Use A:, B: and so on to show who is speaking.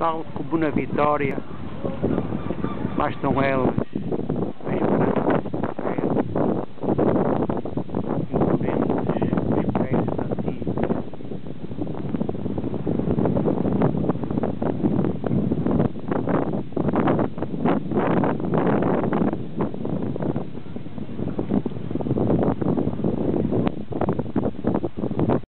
A: Tal como na vitória, bastam elas.